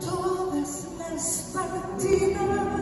todas las partidas cuando